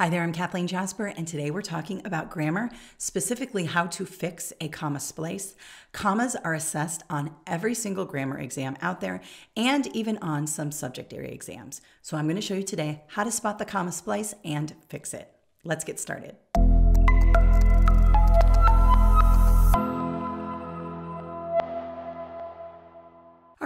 Hi there, I'm Kathleen Jasper, and today we're talking about grammar, specifically how to fix a comma splice. Commas are assessed on every single grammar exam out there and even on some subject area exams. So I'm going to show you today how to spot the comma splice and fix it. Let's get started.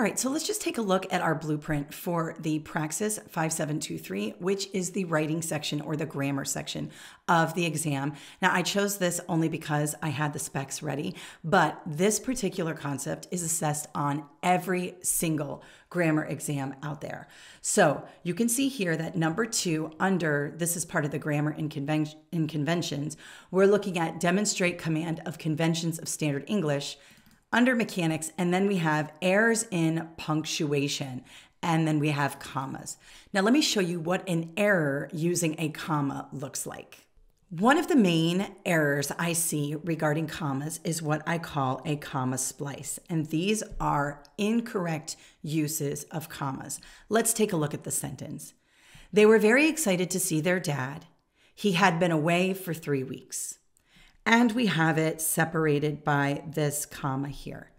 Right, so let's just take a look at our blueprint for the Praxis 5723, which is the writing section or the grammar section of the exam. Now, I chose this only because I had the specs ready, but this particular concept is assessed on every single grammar exam out there. So you can see here that number two under this is part of the grammar in, in conventions. We're looking at demonstrate command of conventions of standard English under mechanics, and then we have errors in punctuation, and then we have commas. Now, let me show you what an error using a comma looks like. One of the main errors I see regarding commas is what I call a comma splice, and these are incorrect uses of commas. Let's take a look at the sentence. They were very excited to see their dad. He had been away for three weeks and we have it separated by this comma here.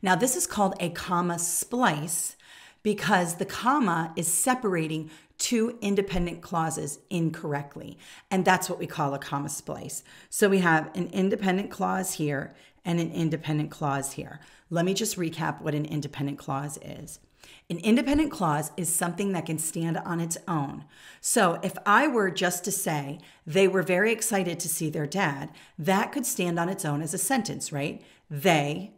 Now, this is called a comma splice because the comma is separating two independent clauses incorrectly. And that's what we call a comma splice. So we have an independent clause here and an independent clause here. Let me just recap what an independent clause is. An independent clause is something that can stand on its own. So if I were just to say they were very excited to see their dad, that could stand on its own as a sentence, right? They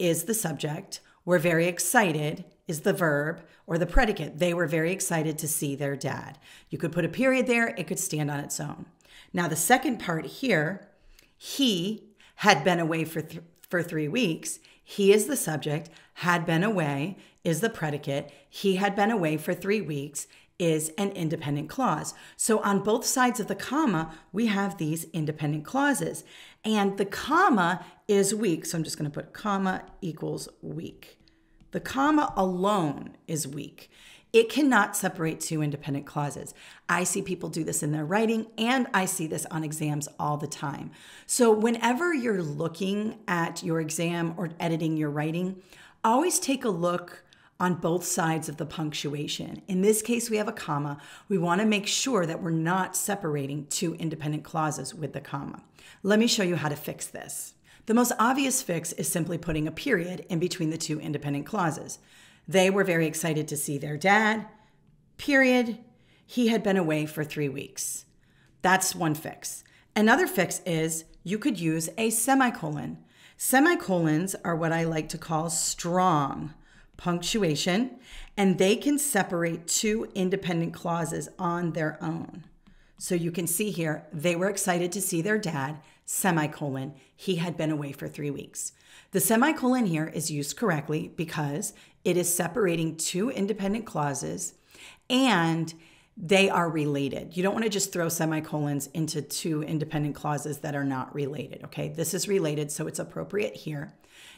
is the subject, were very excited is the verb or the predicate. They were very excited to see their dad. You could put a period there, it could stand on its own. Now, the second part here, he had been away for, th- for three weeks. He is the subject, had been away is the predicate. He had been away for three weeks is an independent clause. So on both sides of the comma, we have these independent clauses. And the comma is weak. So I'm just going to put comma equals weak. The comma alone is weak. It cannot separate two independent clauses. I see people do this in their writing, and I see this on exams all the time. So, whenever you're looking at your exam or editing your writing, always take a look on both sides of the punctuation. In this case, we have a comma. We want to make sure that we're not separating two independent clauses with the comma. Let me show you how to fix this. The most obvious fix is simply putting a period in between the two independent clauses. They were very excited to see their dad, period. He had been away for three weeks. That's one fix. Another fix is you could use a semicolon. Semicolons are what I like to call strong punctuation, and they can separate two independent clauses on their own. So you can see here, they were excited to see their dad, semicolon, he had been away for three weeks. The semicolon here is used correctly because it is separating two independent clauses and they are related. You don't want to just throw semicolons into two independent clauses that are not related, okay? This is related, so it's appropriate here.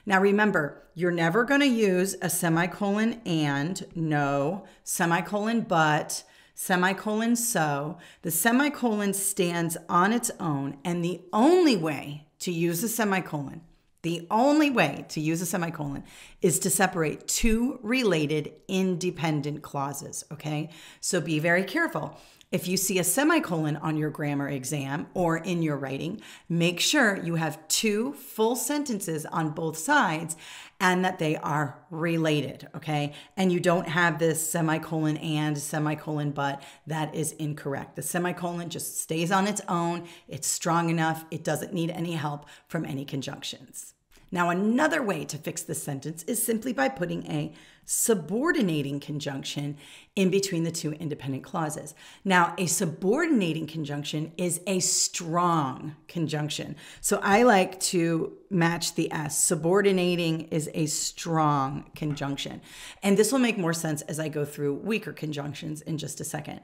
Now remember, you're never going to use a semicolon and, no, semicolon but, semicolon so. The semicolon stands on its own, and the only way to use a semicolon the only way to use a semicolon is to separate two related independent clauses, okay? So be very careful. If you see a semicolon on your grammar exam or in your writing, make sure you have two full sentences on both sides and that they are related, okay? And you don't have this semicolon and semicolon but. That is incorrect. The semicolon just stays on its own. It's strong enough. It doesn't need any help from any conjunctions. Now, another way to fix this sentence is simply by putting a subordinating conjunction in between the two independent clauses. Now, a subordinating conjunction is a strong conjunction. So I like to match the S. Subordinating is a strong conjunction. And this will make more sense as I go through weaker conjunctions in just a second.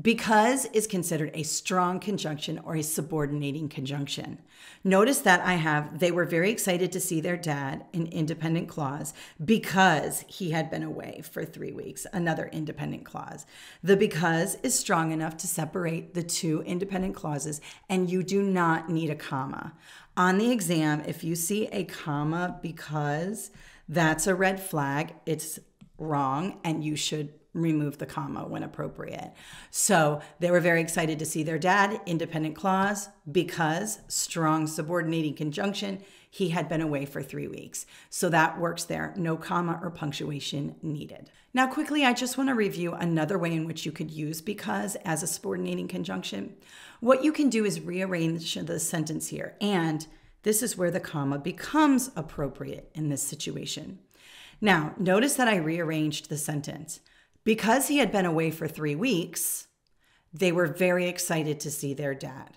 Because is considered a strong conjunction or a subordinating conjunction. Notice that I have, they were very excited to see their dad, an independent clause, because he had been away for three weeks, another independent clause. The because is strong enough to separate the two independent clauses, and you do not need a comma. On the exam, if you see a comma because, that's a red flag. It's wrong, and you should remove the comma when appropriate. So they were very excited to see their dad, independent clause, because strong subordinating conjunction, he had been away for three weeks. So that works there. No comma or punctuation needed. Now, quickly, I just want to review another way in which you could use because as a subordinating conjunction. What you can do is rearrange the sentence here. And this is where the comma becomes appropriate in this situation. Now, notice that I rearranged the sentence. Because he had been away for three weeks, they were very excited to see their dad.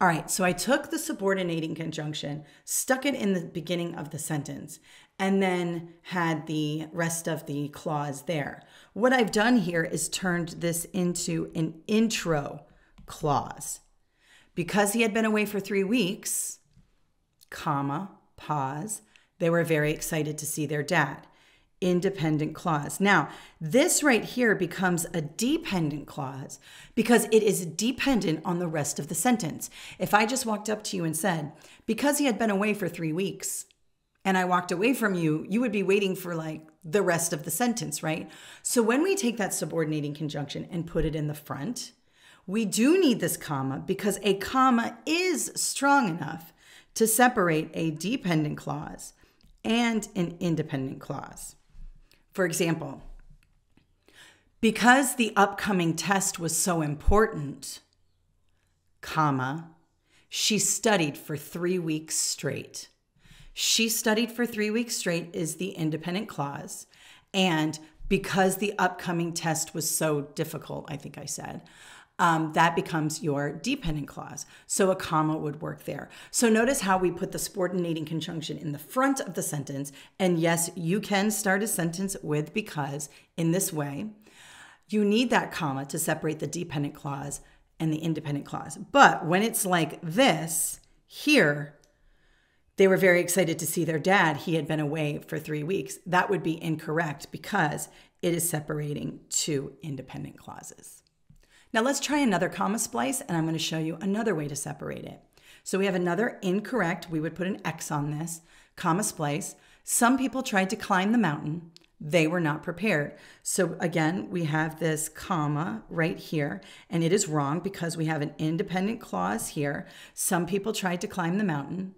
All right, so I took the subordinating conjunction, stuck it in the beginning of the sentence, and then had the rest of the clause there. What I've done here is turned this into an intro clause. Because he had been away for three weeks, comma, pause, they were very excited to see their dad independent clause. Now, this right here becomes a dependent clause because it is dependent on the rest of the sentence. If I just walked up to you and said, because he had been away for three weeks, and I walked away from you, you would be waiting for like the rest of the sentence, right? So when we take that subordinating conjunction and put it in the front, we do need this comma because a comma is strong enough to separate a dependent clause and an independent clause. For example, because the upcoming test was so important, comma, she studied for three weeks straight. She studied for three weeks straight is the independent clause. And because the upcoming test was so difficult, I think I said, um, that becomes your dependent clause. So a comma would work there. So notice how we put the subordinating conjunction in the front of the sentence. And yes, you can start a sentence with because in this way. You need that comma to separate the dependent clause and the independent clause. But when it's like this, here, they were very excited to see their dad. He had been away for three weeks. That would be incorrect because it is separating two independent clauses. Now let's try another comma splice and I'm going to show you another way to separate it. So we have another incorrect, we would put an X on this, comma splice. Some people tried to climb the mountain. They were not prepared. So again, we have this comma right here, and it is wrong because we have an independent clause here. Some people tried to climb the mountain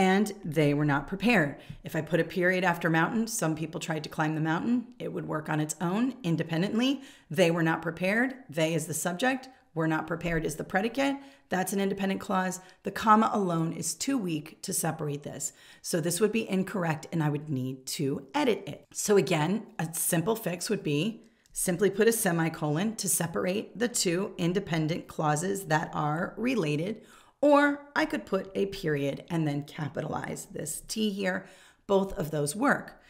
and they were not prepared. If I put a period after mountain, some people tried to climb the mountain. It would work on its own independently. They were not prepared. They is the subject. Were not prepared is the predicate. That's an independent clause. The comma alone is too weak to separate this. So this would be incorrect and I would need to edit it. So again, a simple fix would be simply put a semicolon to separate the two independent clauses that are related or I could put a period and then capitalize this T here. Both of those work.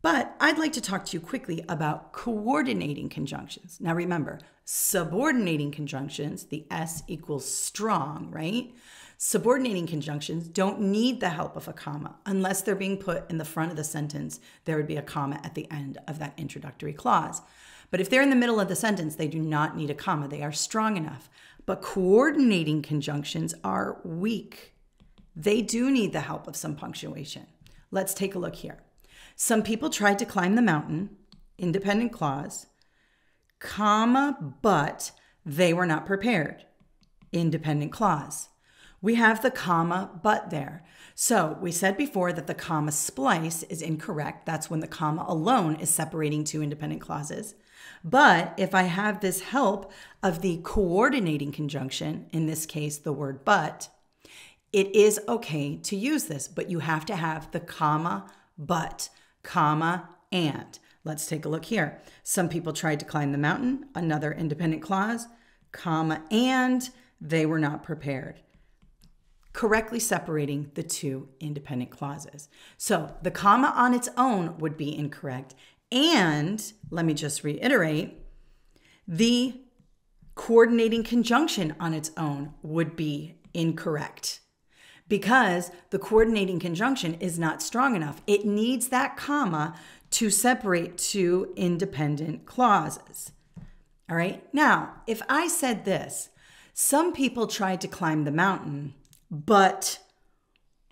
But I'd like to talk to you quickly about coordinating conjunctions. Now remember, subordinating conjunctions, the S equals strong, right? Subordinating conjunctions don't need the help of a comma unless they're being put in the front of the sentence. There would be a comma at the end of that introductory clause. But if they're in the middle of the sentence, they do not need a comma. They are strong enough. But coordinating conjunctions are weak. They do need the help of some punctuation. Let's take a look here. Some people tried to climb the mountain, independent clause, comma, but they were not prepared, independent clause. We have the comma, but there. So we said before that the comma splice is incorrect. That's when the comma alone is separating two independent clauses. But if I have this help of the coordinating conjunction, in this case, the word but, it is okay to use this, but you have to have the comma, but, comma, and. Let's take a look here. Some people tried to climb the mountain, another independent clause, comma, and they were not prepared. Correctly separating the two independent clauses. So the comma on its own would be incorrect, and let me just reiterate the coordinating conjunction on its own would be incorrect because the coordinating conjunction is not strong enough. It needs that comma to separate two independent clauses. All right. Now, if I said this, some people tried to climb the mountain, but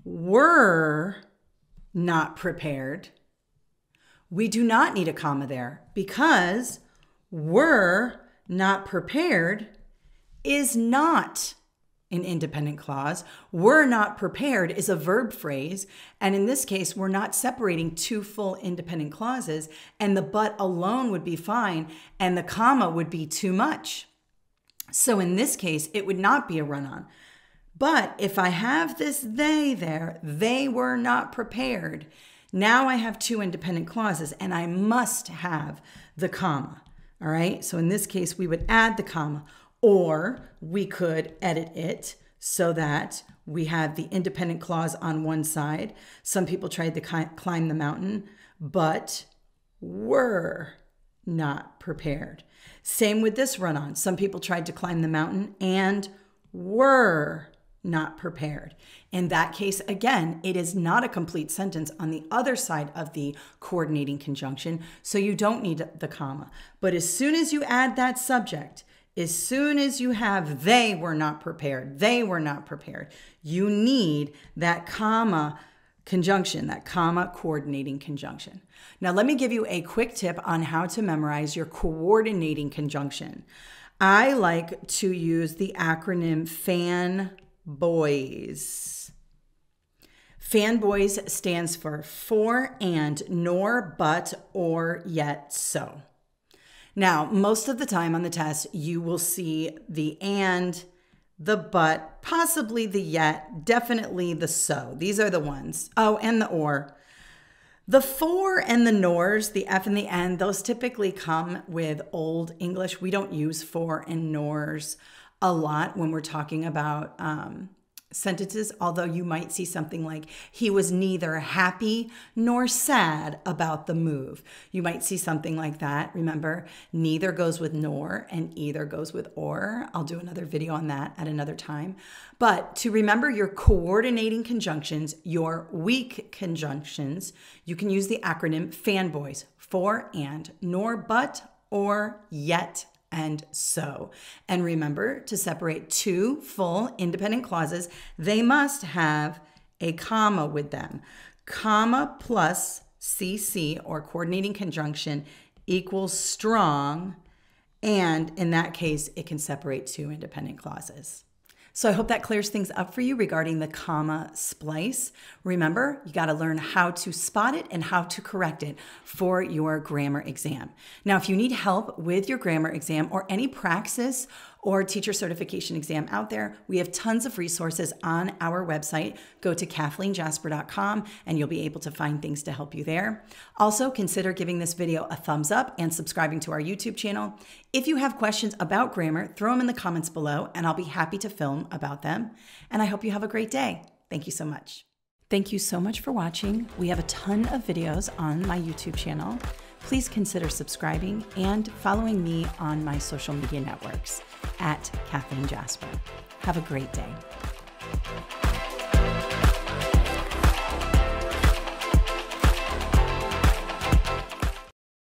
were not prepared. We do not need a comma there because were not prepared is not an independent clause. Were not prepared is a verb phrase. And in this case, we're not separating two full independent clauses, and the but alone would be fine, and the comma would be too much. So in this case, it would not be a run on. But if I have this they there, they were not prepared. Now I have two independent clauses and I must have the comma. All right. So in this case, we would add the comma or we could edit it so that we have the independent clause on one side. Some people tried to climb the mountain, but were not prepared. Same with this run on. Some people tried to climb the mountain and were not prepared. In that case, again, it is not a complete sentence on the other side of the coordinating conjunction, so you don't need the comma. But as soon as you add that subject, as soon as you have they were not prepared, they were not prepared, you need that comma conjunction, that comma coordinating conjunction. Now, let me give you a quick tip on how to memorize your coordinating conjunction. I like to use the acronym FAN BOYS. Fanboys stands for for and nor, but, or, yet, so. Now, most of the time on the test, you will see the and, the but, possibly the yet, definitely the so. These are the ones. Oh, and the or. The for and the nors, the F and the N, those typically come with Old English. We don't use for and nors a lot when we're talking about um, sentences, although you might see something like, he was neither happy nor sad about the move. You might see something like that. Remember, neither goes with nor and either goes with or. I'll do another video on that at another time. But to remember your coordinating conjunctions, your weak conjunctions, you can use the acronym FANBOYS for and, nor, but, or, yet, and so. And remember to separate two full independent clauses, they must have a comma with them. Comma plus CC or coordinating conjunction equals strong. And in that case, it can separate two independent clauses. So I hope that clears things up for you regarding the comma splice. Remember, you got to learn how to spot it and how to correct it for your grammar exam. Now, if you need help with your grammar exam or any praxis or teacher certification exam out there, we have tons of resources on our website. Go to kathleenjasper.com and you'll be able to find things to help you there. Also, consider giving this video a thumbs up and subscribing to our YouTube channel. If you have questions about grammar, throw them in the comments below and I'll be happy to film about them. And I hope you have a great day. Thank you so much. Thank you so much for watching. We have a ton of videos on my YouTube channel. Please consider subscribing and following me on my social media networks at Kathleen Jasper. Have a great day.